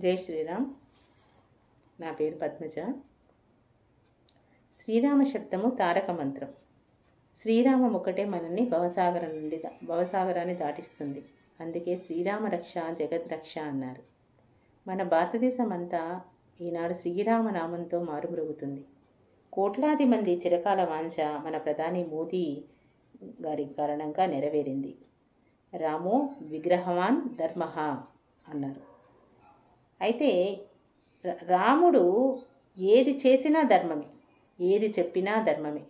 జై శ్రీరామ్. నా పేరు పద్మజ. శ్రీరామ శబ్దము తారక మంత్రం. శ్రీరామం ఒకటే మనల్ని భవసాగరం నుండి దా- భవసాగరాన్ని దాటిస్తుంది. అందుకే శ్రీరామ రక్ష జగత్ రక్ష అన్నారు. మన భారతదేశం అంతా ఈనాడు శ్రీరామ నామంతో మారుమ్రుగుతుంది. కోట్లాది మంది చిరకాల వాంఛ మన ప్రధాని మోదీ గారి కారణంగా నెరవేరింది. రామో విగ్రహవాన్ ధర్మ అన్నారు. అయితే రాముడు ఏది చేసినా ధర్మమే ఏది చెప్పినా ధర్మమే.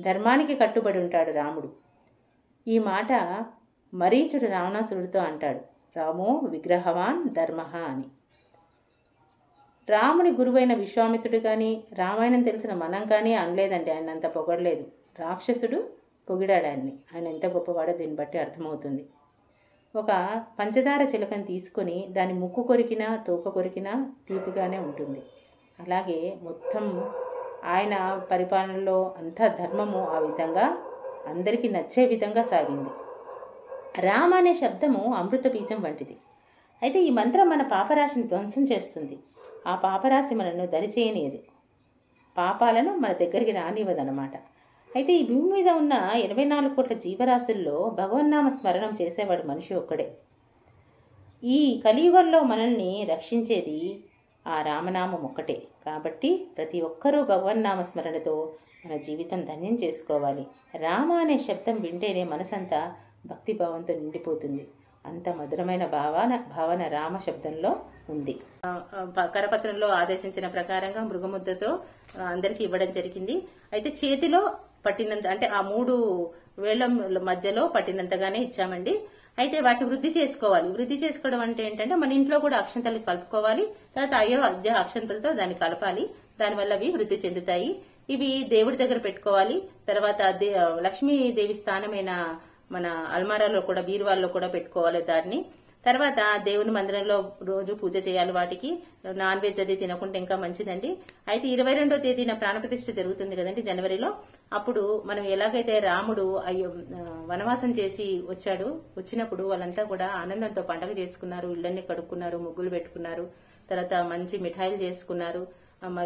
ధర్మానికి కట్టుబడి ఉంటాడు రాముడు. ఈ మాట మరీచుడు రావణాసురుడితో అంటాడు. రామో విగ్రహవాన్ ధర్మ అని. రాముని గురువైన విశ్వామిత్రుడు కానీ రామాయణం తెలిసిన మనం కానీ అనలేదండి. ఆయన అంత పొగడలేదు. రాక్షసుడు పొగిడాడు ఆయన్ని. ఆయన ఎంత గొప్పవాడో దీన్ని బట్టి అర్థమవుతుంది. ఒక పంచదార చిలకని తీసుకొని దాని ముక్కు కొరికినా తోక కొరికినా తీపిగానే ఉంటుంది. అలాగే మొత్తం ఆయన పరిపాలనలో అంతా ధర్మము ఆ విధంగా అందరికీ నచ్చే విధంగా సాగింది. రామ అనే శబ్దము అమృత బీజం వంటిది. అయితే ఈ మంత్రం మన పాపరాశిని ధ్వంసం చేస్తుంది. ఆ పాపరాశి మనను దరిచేయనియదు. పాపాలను మన దగ్గరికి రానివ్వదన్నమాట. అయితే ఈ భూమి మీద ఉన్న ఎనభై నాలుగు కోట్ల జీవరాశుల్లో భగవన్నామ స్మరణం చేసేవాడు మనిషి ఒక్కడే. ఈ కలియుగంలో మనల్ని రక్షించేది ఆ రామనామం ఒక్కటే. కాబట్టి ప్రతి ఒక్కరూ భగవన్నామ స్మరణతో మన జీవితం ధన్యం చేసుకోవాలి. రామ అనే శబ్దం వింటేనే మనసంతా భక్తిభావంతో నిండిపోతుంది. అంత మధురమైన భావన భావన రామ శబ్దంలో ఉంది. కరపత్రంలో ఆదేశించిన ప్రకారంగా మృగముద్దతో అందరికీ ఇవ్వడం జరిగింది. అయితే చేతిలో పట్టినంత అంటే ఆ మూడు వేళ్ళ మధ్యలో పట్టినంతగానే ఇచ్చామండి. అయితే వాటిని వృద్ధి చేసుకోవాలి. వృద్ధి చేసుకోవడం అంటే ఏంటంటే మన ఇంట్లో కూడా అక్షంతలు కలుపుకోవాలి. తర్వాత అయ్యో అక్షంతలతో దాన్ని కలపాలి. దానివల్ల అవి వృద్ధి చెందుతాయి. ఇవి దేవుడి దగ్గర పెట్టుకోవాలి. తర్వాత దే- లక్ష్మీదేవి స్థానమైన మన అల్మారాలో కూడా బీరువాల్లో కూడా పెట్టుకోవాలి దాన్ని. తర్వాత దేవుని మందిరంలో రోజు పూజ చేయాలి వాటికి. నాన్ వెజ్ అది తినకుంటే ఇంకా మంచిదండి. అయితే ఇరవై రెండో తేదీన ప్రాణప్రతిష్ఠ జరుగుతుంది కదండి జనవరిలో. అప్పుడు మనం ఎలాగైతే రాముడు అయ్యో వనవాసం చేసి వచ్చాడు వచ్చినప్పుడు వాళ్ళంతా కూడా ఆనందంతో పండగ చేసుకున్నారు ఇళ్ళన్ని కడుక్కున్నారు ముగ్గులు పెట్టుకున్నారు తర్వాత మంచి మిఠాయిలు చేసుకున్నారు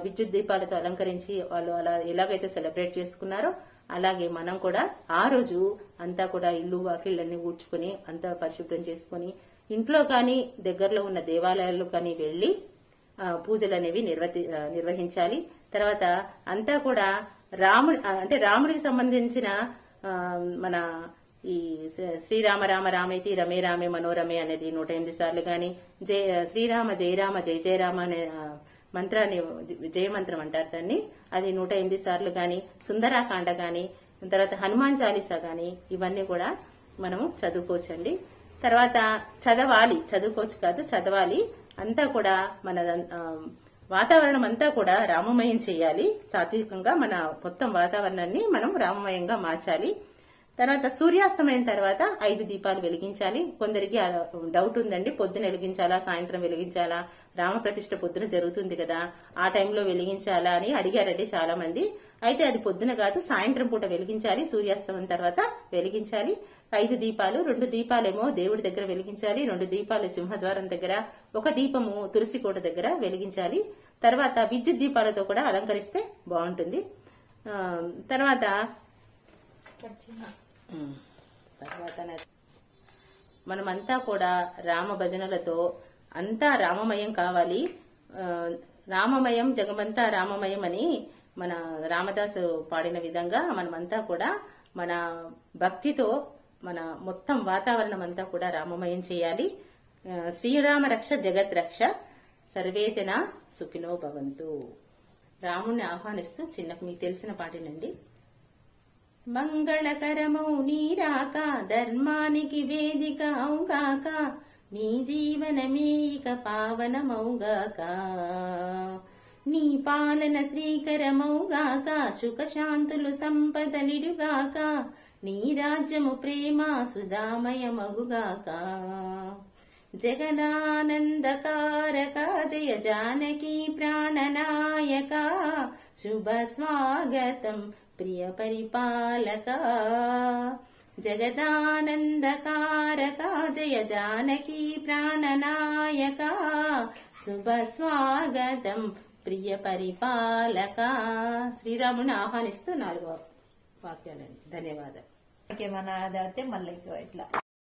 విద్యుత్ దీపాలతో అలంకరించి వాళ్ళు అలా ఎలాగైతే సెలబ్రేట్ చేసుకున్నారో అలాగే మనం కూడా ఆ రోజు అంతా కూడా ఇల్లు వాకిళ్ళన్నీ ఊడ్చుకుని అంతా పరిశుభ్రం చేసుకుని ఇంట్లో కానీ దగ్గరలో ఉన్న దేవాలయాల్లో కానీ వెళ్ళి పూజలు అనేవి నిర్వతి నిర్వహించాలి. తర్వాత అంతా కూడా రాముడి అంటే రాముడికి సంబంధించిన మన ఈ శ్రీరామ రామ రామేతి రమే రామే మనోరమే అనేది నూట ఎనిమిది సార్లు గాని జయ శ్రీరామ జయరామ జయ జయరామ అనే మంత్రాన్ని జయమంత్రం అంటారు దాన్ని. అది నూట ఎనిమిది సార్లు గాని సుందరాకాండ గాని తర్వాత హనుమాన్ చాలీసా గాని ఇవన్నీ కూడా మనము చదువుకోవచ్చండి. తర్వాత చదవాలి చదువుకోవచ్చు కాదు చదవాలి. అంతా కూడా మన వాతావరణం అంతా కూడా రామమయం చేయాలి. సాత్వికంగా మన మొత్తం వాతావరణాన్ని మనం రామమయంగా మార్చాలి. తర్వాత సూర్యాస్తమైన తర్వాత ఐదు దీపాలు వెలిగించాలి. కొందరికి డౌట్ ఉందండి. పొద్దున వెలిగించాలా? సాయంత్రం వెలిగించాలా? రామప్రతిష్ఠ పొద్దున జరుగుతుంది కదా. ఆ టైంలో వెలిగించాలా అని అడిగారండి చాలా మంది అయితే అది పొద్దున కాదు సాయంత్రం పూట వెలిగించాలి. సూర్యాస్తమయం తర్వాత వెలిగించాలి. ఐదు దీపాలు రెండు దీపాలేమో దేవుడి దగ్గర వెలిగించాలి. రెండు దీపాలు సింహద్వారం దగ్గర ఒక దీపము తులసికోట దగ్గర వెలిగించాలి. తర్వాత విద్యుత్ దీపాలతో కూడా అలంకరిస్తే బాగుంటుంది. తర్వాత తర్వాత మనమంతా కూడా రామ భజనలతో అంతా రామమయం కావాలి. రామమయం జగమంతా రామమయం అని మన రామదాసు పాడిన విధంగా మనమంతా కూడా మన భక్తితో మన మొత్తం వాతావరణం అంతా కూడా రామమయం చేయాలి. శ్రీరామ రక్ష జగత్ రక్ష సర్వేజన సుఖినో భవంతు. రాముణ్ణి ఆహ్వానిస్తూ చిన్నకు మీకు తెలిసిన పాటినండి. మంగళకరమౌ నీరాక ధర్మానికి వేదిక అవుగాక నీ జీవనమే ఇక పావనమౌగాక నీ పాలన శ్రీకరమౌగాక సుఖశాంతులు సంపదలిడుగాక నీ రాజ్యము ప్రేమ సుధామయమగుగాక జగదానందకారక జయ జానకి ప్రాణనాయక శుభ స్వాగతం ప్రియ పరిపాలక జగదానందకారక జయ జానకీ ప్రాణనాయక శుభ స్వాగతం ప్రియ పరిపాలక శ్రీరాముని ఆహ్వానిస్తూ నాలుగో వాక్యాలండి. ధన్యవాదాలు. ఇంకేమన్నా అదే అయితే మళ్ళీ ఇట్లా.